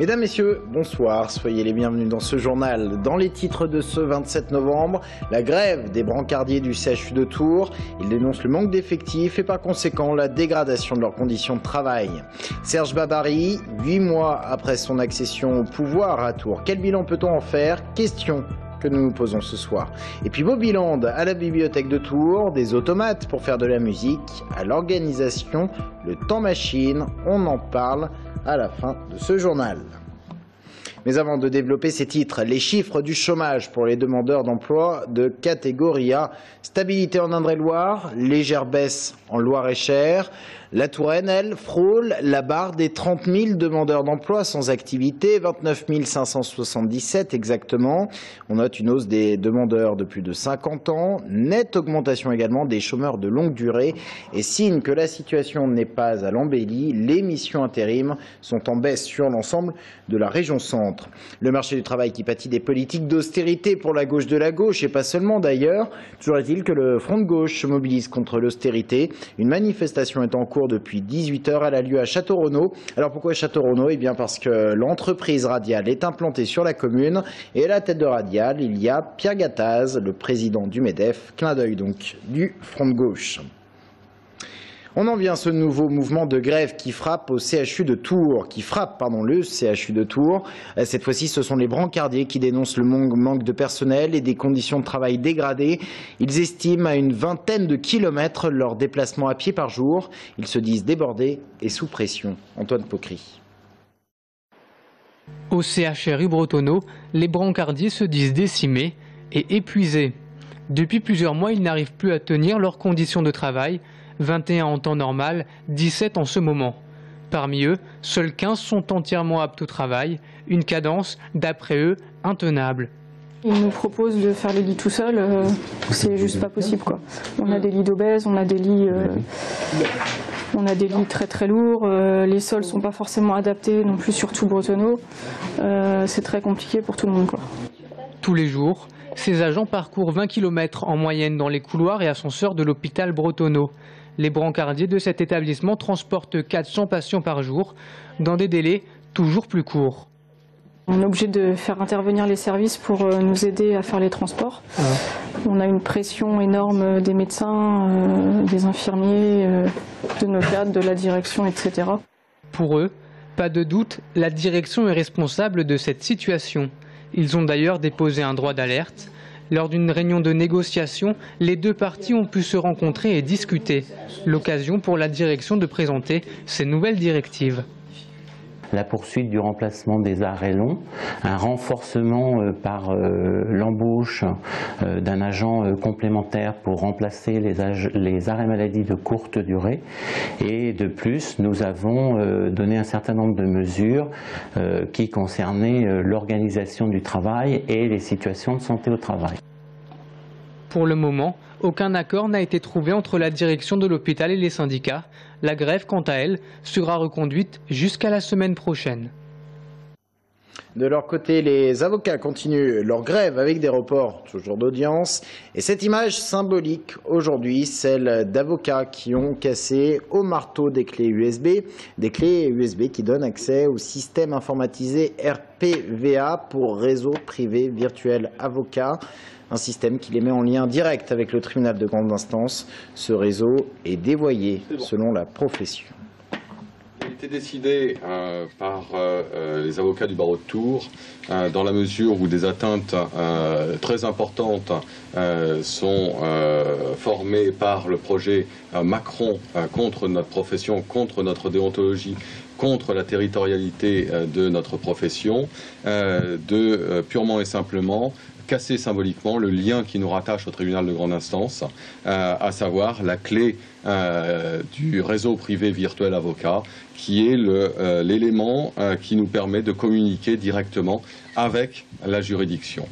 Mesdames, Messieurs, bonsoir, soyez les bienvenus dans ce journal. Dans les titres de ce 27 novembre, la grève des brancardiers du CHU de Tours. Ils dénoncent le manque d'effectifs et par conséquent la dégradation de leurs conditions de travail. Serge Babary, huit mois après son accession au pouvoir à Tours, quel bilan peut-on en faire? Question que nous nous posons ce soir. Et puis Bobiland à la bibliothèque de Tours, des automates pour faire de la musique, à l'organisation, le temps machine, on en parle à la fin de ce journal. Mais avant de développer ces titres, les chiffres du chômage pour les demandeurs d'emploi de catégorie A. Stabilité en Indre-et-Loire, légère baisse en Loire-et-Cher, la Touraine, elle, frôle la barre des 30 000 demandeurs d'emploi sans activité, 29 577 exactement. On note une hausse des demandeurs de plus de 50 ans, nette augmentation également des chômeurs de longue durée et signe que la situation n'est pas à l'embellie, les missions intérim sont en baisse sur l'ensemble de la région centre. Le marché du travail qui pâtit des politiques d'austérité pour la gauche de la gauche et pas seulement d'ailleurs. Toujours est-il que le front de gauche se mobilise contre l'austérité. Une manifestation est en cours depuis 18h. Elle a lieu à Château-Renaud. Alors pourquoi Château-Renaud? Eh bien parce que l'entreprise Radial est implantée sur la commune et à la tête de Radial, il y a Pierre Gattaz, le président du MEDEF, clin d'œil donc du front de gauche. On en vient à ce nouveau mouvement de grève qui frappe au CHU de Tours, qui frappe pardon, le CHU de Tours. Euh, cette fois-ci, ce sont les brancardiers qui dénoncent le manque de personnel et des conditions de travail dégradées. Ils estiment à une vingtaine de kilomètres leur déplacement à pied par jour. Ils se disent débordés et sous pression. Antoine Pocry. Au CHRU Bretonneau, les brancardiers se disent décimés et épuisés. Depuis plusieurs mois, ils n'arrivent plus à tenir leurs conditions de travail 21 en temps normal, 17 en ce moment. Parmi eux, seuls 15 sont entièrement aptes au travail, une cadence, d'après eux, intenable. Ils nous proposent de faire les lits tout seuls, euh, c'est juste pas possible quoi. On a des lits d'obèses, on a des lits, euh, on a des lits très très lourds, euh, les sols sont pas forcément adaptés non plus sur tout Bretonneau. c'est très compliqué pour tout le monde quoi. Tous les jours, ces agents parcourent 20 km en moyenne dans les couloirs et ascenseurs de l'hôpital Bretonneau. Les brancardiers de cet établissement transportent 400 patients par jour dans des délais toujours plus courts. On est obligé de faire intervenir les services pour euh, nous aider à faire les transports. Ah. On a une pression énorme des médecins, euh, des infirmiers, euh, de nos cadres, de la direction, etc. Pour eux, pas de doute, la direction est responsable de cette situation. Ils ont d'ailleurs déposé un droit d'alerte. Lors d'une réunion de négociation, les deux parties ont pu se rencontrer et discuter. L'occasion pour la direction de présenter ses nouvelles directives la poursuite du remplacement des arrêts longs, un renforcement euh, par euh, l'embauche euh, d'un agent complémentaire pour remplacer les, arrêts maladie de courte durée. Et de plus, nous avons donné un certain nombre de mesures qui concernaient l'organisation du travail et les situations de santé au travail. Pour le moment, aucun accord n'a été trouvé entre la direction de l'hôpital et les syndicats. La grève, quant à elle, sera reconduite jusqu'à la semaine prochaine. De leur côté, les avocats continuent leur grève avec des reports toujours d'audience. Et cette image symbolique aujourd'hui, celle d'avocats qui ont cassé au marteau des clés USB, des clés USB qui donnent accès au système informatisé RPVA pour réseau privé virtuel avocat un système qui les met en lien direct avec le tribunal de grande instance. Ce réseau est dévoyé selon la profession. Été décidé euh, par euh, euh, les avocats du barreau de Tours dans la mesure où des atteintes très importantes sont formées par le projet Macron contre notre profession, contre notre déontologie contre la territorialité de notre profession, de purement et simplement casser symboliquement le lien qui nous rattache au tribunal de grande instance, euh, à savoir la clé euh, du réseau privé virtuel avocat, qui est euh, l'élément qui nous permet de communiquer directement avec la juridiction.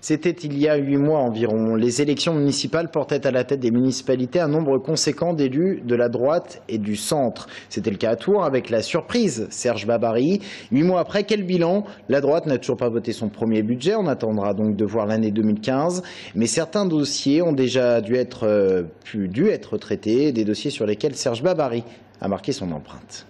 C'était il y a huit mois environ. Les élections municipales portaient à la tête des municipalités un nombre conséquent d'élus de la droite et du centre. C'était le cas à Tours avec la surprise Serge Babary. Huit mois après, quel bilan? La droite n'a toujours pas voté son premier budget. On attendra donc de voir l'année 2015. Mais certains dossiers ont déjà dû être, euh, dû être traités, des dossiers sur lesquels Serge Babary a marqué son empreinte.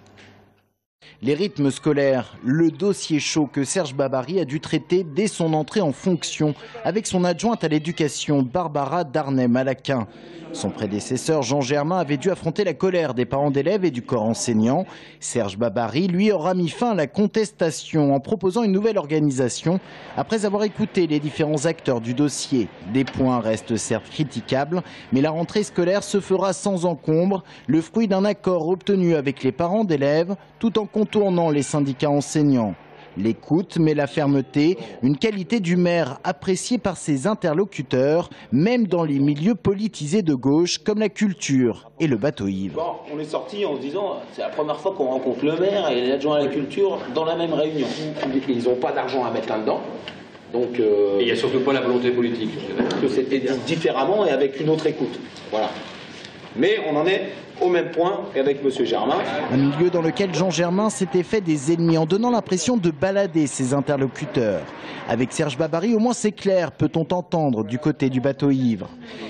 Les rythmes scolaires, le dossier chaud que Serge Babary a dû traiter dès son entrée en fonction avec son adjointe à l'éducation Barbara Darnay-Malaquin. Son prédécesseur Jean Germain avait dû affronter la colère des parents d'élèves et du corps enseignant. Serge Babary, lui, aura mis fin à la contestation en proposant une nouvelle organisation après avoir écouté les différents acteurs du dossier. Des points restent certes critiquables, mais la rentrée scolaire se fera sans encombre, le fruit d'un accord obtenu avec les parents d'élèves tout en contournant les syndicats enseignants. L'écoute, mais la fermeté, une qualité du maire appréciée par ses interlocuteurs, même dans les milieux politisés de gauche comme la culture et le bateau ivre. Bon, on est sorti en se disant c'est la première fois qu'on rencontre le maire et l'adjoint à la culture dans la même réunion. Ils n'ont pas d'argent à mettre là-dedans. Donc, euh, Et il n'y a surtout pas la volonté politique. que c'était dit différemment et avec une autre écoute. Voilà. Mais on en est au même point qu'avec M. Germain. Un milieu dans lequel Jean Germain s'était fait des ennemis en donnant l'impression de balader ses interlocuteurs. Avec Serge Babary, au moins c'est clair, peut-on entendre du côté du bateau ivre.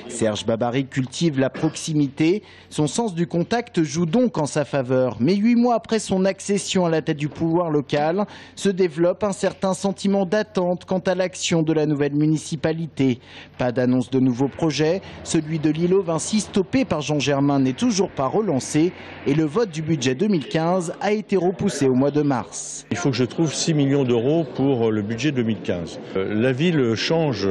Serge Babary cultive la proximité, son sens du contact joue donc en sa faveur. Mais huit mois après son accession à la tête du pouvoir local, se développe un certain sentiment d'attente quant à l'action de la nouvelle municipalité. Pas d'annonce de nouveaux projets, celui de l'îlot Vinci stoppé par Jean Germain n'est toujours pas relancé et le vote du budget 2015 a été repoussé au mois de mars. Il faut que je trouve 6 millions d'euros pour le budget 2015. Euh, La ville change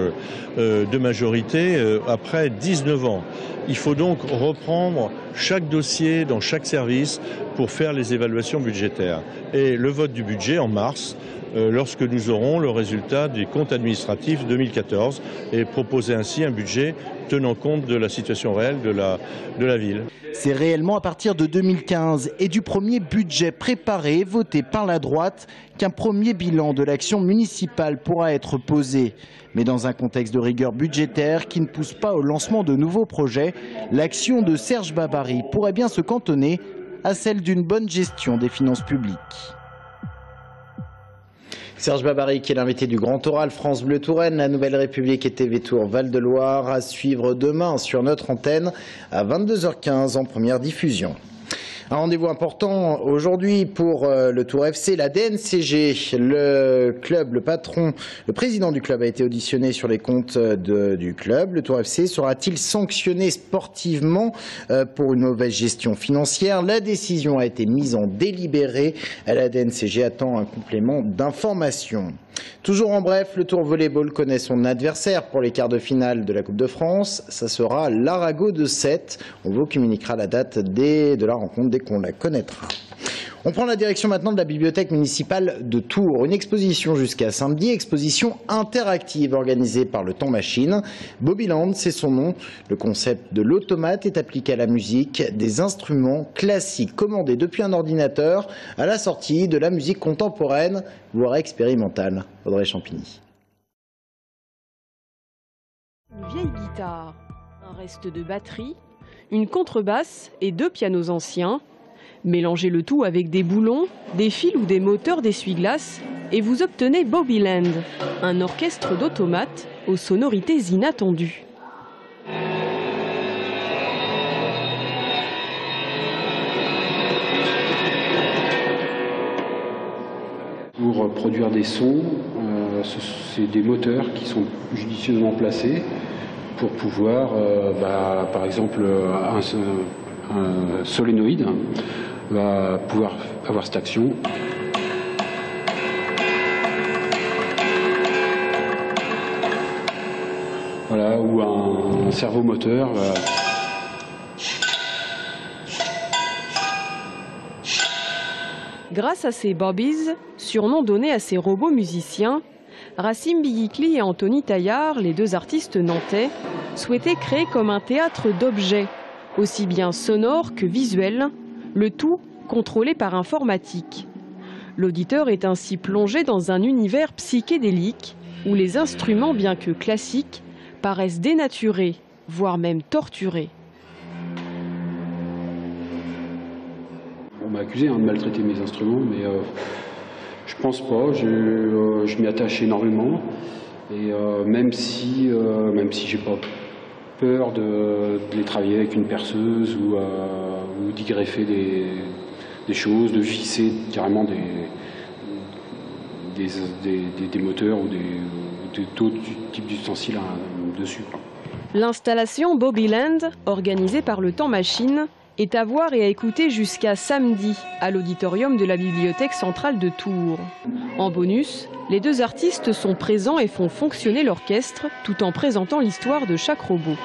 euh, de majorité euh, après 19 ans. Il faut donc reprendre chaque dossier dans chaque service pour faire les évaluations budgétaires. Et le vote du budget en mars, lorsque nous aurons le résultat des comptes administratifs 2014 et proposer ainsi un budget tenant compte de la situation réelle de la, de la ville. C'est réellement à partir de 2015 et du premier budget préparé et voté par la droite qu'un premier bilan de l'action municipale pourra être posé. Mais dans un contexte de rigueur budgétaire qui ne pousse pas au lancement de nouveaux projets, l'action de Serge Babary pourrait bien se cantonner à celle d'une bonne gestion des finances publiques. Serge Babary, qui est l'invité du Grand Oral France Bleu Touraine, la Nouvelle République et TV Tour Val-de-Loire, à suivre demain sur notre antenne à 22h15 en première diffusion. Un rendez-vous important aujourd'hui pour euh, le Tour FC, la DNCG. Le club, le patron, le président du club a été auditionné sur les comptes euh, du club. Le Tour FC sera-t-il sanctionné sportivement euh, pour une mauvaise gestion financière? La décision a été mise en délibéré. La DNCG attend un complément d'information. Toujours en bref, le Tour Volleyball connaît son adversaire pour les quarts de finale de la Coupe de France. Ça sera l'Arago de 7. On vous communiquera la date dès- de la rencontre qu'on la connaîtra. On prend la direction maintenant de la bibliothèque municipale de Tours. Une exposition jusqu'à samedi, exposition interactive organisée par le Temps Machine. Bobbyland, c'est son nom. Le concept de l'automate est appliqué à la musique, des instruments classiques commandés depuis un ordinateur à la sortie de la musique contemporaine, voire expérimentale. Audrey Champigny. Une vieille guitare, un reste de batterie, une contrebasse et deux pianos anciens. Mélangez le tout avec des boulons, des fils ou des moteurs d'essuie-glace et vous obtenez Bobbyland, un orchestre d'automates aux sonorités inattendues. Pour produire des sons, euh, ce- c'est des moteurs qui sont judicieusement placés pour pouvoir, euh, bah, par exemple, un, un solénoïde va pouvoir avoir cette action. Voilà, ou un servomoteur va Grâce à ces Bobbies, surnom donné à ces robots musiciens, Racine Bigicli et Anthony Taillard, les deux artistes nantais, souhaitaient créer comme un théâtre d'objets, aussi bien sonores que visuels, le tout contrôlé par informatique. L'auditeur est ainsi plongé dans un univers psychédélique où les instruments, bien que classiques, paraissent dénaturés, voire même torturés. On m'a accusé hein, de maltraiter mes instruments, mais euh, je pense pas. Je, euh, je m'y attache énormément. Et euh, même si, euh, même si j'ai pas peur de, les travailler avec une perceuse ou, euh, ou d'y greffer des, des choses, de visser carrément des, des, moteurs ou d'autres types d'ustensiles dessus. L'installation Bobbyland, organisée par le Temps Machine, est à voir et à écouter jusqu'à samedi à l'auditorium de la Bibliothèque centrale de Tours. En bonus, les deux artistes sont présents et font fonctionner l'orchestre tout en présentant l'histoire de chaque robot.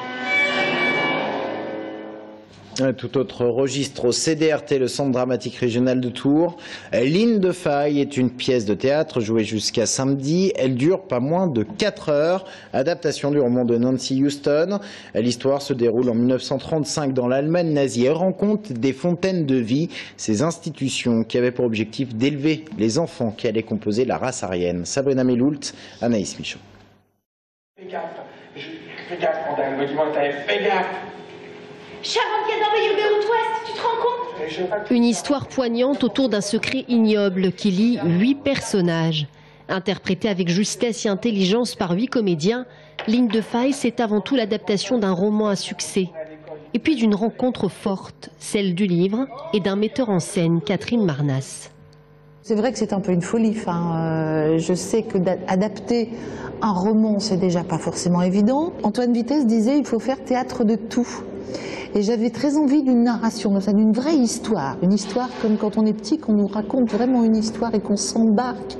Tout autre registre au CDRT, le Centre dramatique régional de Tours. Ligne de faille est une pièce de théâtre jouée jusqu'à samedi. Elle dure pas moins de 4 heures. Adaptation du roman de Nancy Houston. L'histoire se déroule en 1935 dans l'Allemagne nazie et rencontre des fontaines de vie, ces institutions qui avaient pour objectif d'élever les enfants qui allaient composer la race aryenne. Sabrina Meloult, Anaïs Michaud. Fais gaffe, fais gaffe. Une histoire poignante autour d'un secret ignoble qui lie huit personnages. Interprété avec justesse et intelligence par huit comédiens, Ligne de faille, c'est avant tout l'adaptation d'un roman à succès. Et puis d'une rencontre forte, celle du livre et d'un metteur en scène, Catherine Marnas. C'est vrai que c'est un peu une folie. Enfin, euh, je sais que d'adapter un roman, c'est déjà pas forcément évident. Antoine Vitesse disait il faut faire théâtre de tout. Et j'avais très envie d'une narration, d'une vraie histoire. Une histoire comme quand on est petit, qu'on nous raconte vraiment une histoire et qu'on s'embarque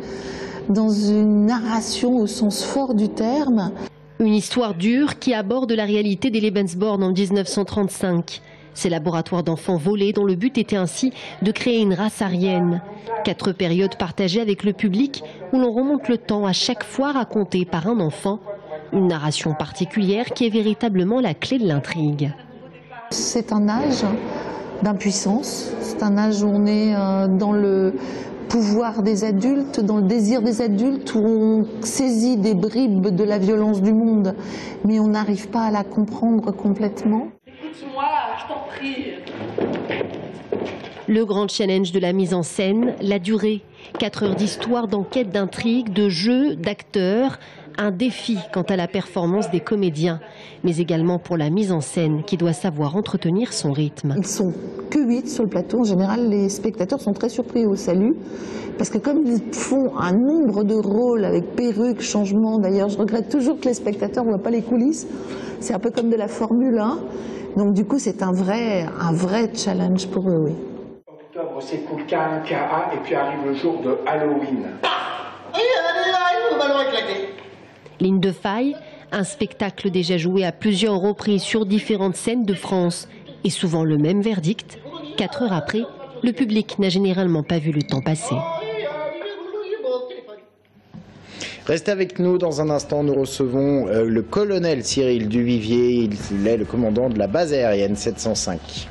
dans une narration au sens fort du terme. Une histoire dure qui aborde la réalité des Lebensborn en 1935. Ces laboratoires d'enfants volés dont le but était ainsi de créer une race aryenne. Quatre périodes partagées avec le public où l'on remonte le temps à chaque fois raconté par un enfant. Une narration particulière qui est véritablement la clé de l'intrigue. C'est un âge d'impuissance, c'est un âge où on est euh, dans le pouvoir des adultes, dans le désir des adultes, où on saisit des bribes de la violence du monde, mais on n'arrive pas à la comprendre complètement. Écoute-moi, je t'en prie. Le grand challenge de la mise en scène, la durée. Quatre heures d'histoire, d'enquête, d'intrigue, de jeu, d'acteurs, un défi quant à la performance des comédiens, mais également pour la mise en scène qui doit savoir entretenir son rythme. Ils sont que 8 sur le plateau. En général, les spectateurs sont très surpris au salut parce que comme ils font un nombre de rôles avec perruques, changements, d'ailleurs, je regrette toujours que les spectateurs ne voient pas les coulisses. C'est un peu comme de la Formule 1. Donc du coup, c'est un vrai, un vrai challenge pour eux, oui. Octobre s'écoule KA et puis arrive le jour de Halloween. Ligne de faille, un spectacle déjà joué à plusieurs reprises sur différentes scènes de France et souvent le même verdict. Quatre heures après, le public n'a généralement pas vu le temps passer. Restez avec nous dans un instant. Nous recevons euh, le colonel Cyril Duvivier. Il est le commandant de la base aérienne 705.